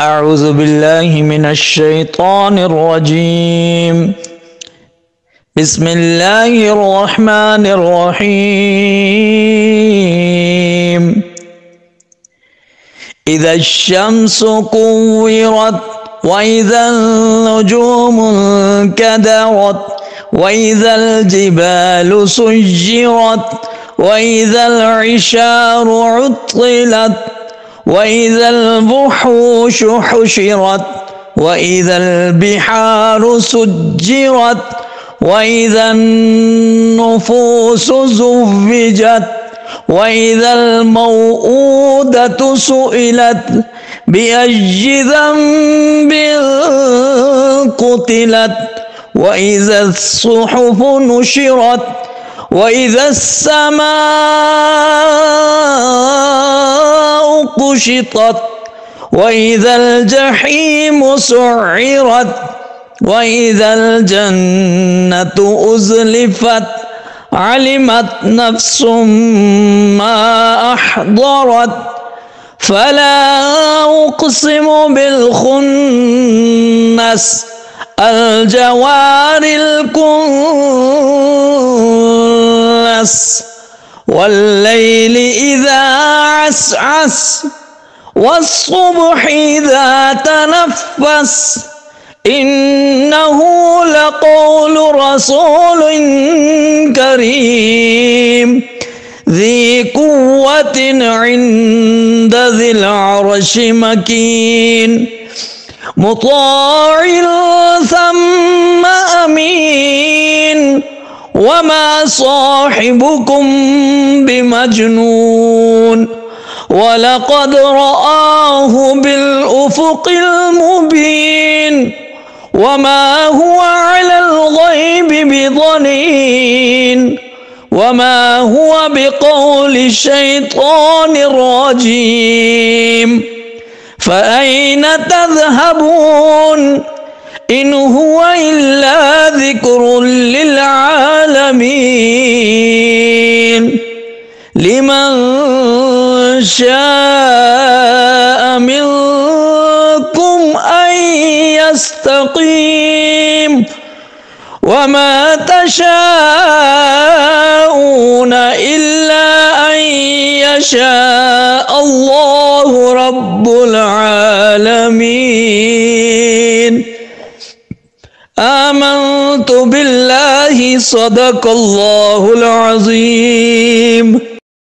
أعوذ بالله من الشيطان الرجيم. بسم الله الرحمن الرحيم. إذا الشمس كورت وإذا النجوم انكدرت وإذا الجبال سجرت وإذا العشار عطلت وإذا البحوش حشرت وإذا البحار سجرت وإذا النفوس زوجت وإذا الموءودة سئلت بأي ذنب قتلت وإذا الصحف نشرت وإذا السماء قشطت وإذا الجحيم سعرت وإذا الجنة أزلفت علمت نفس ما أحضرت. فلا أقسم بالخنس الجوار الكنس والليل إذا عسعس. والصبح إذا تنفس إنه لقول رسول كريم. ذي قوة عند ذي العرش مكين. مطاع ثم أمين. وما صاحبكم بمجنون. ولقد رآه بالأفق المبين وما هو على الغيب بضنين وما هو بقول الشيطان الرجيم فأين تذهبون إن هو إلا ذكر للعالمين لمن شاء منكم أن يستقيم وما تشاءون إلا أن يشاء الله رب العالمين. آمنت بالله صدق الله العظيم.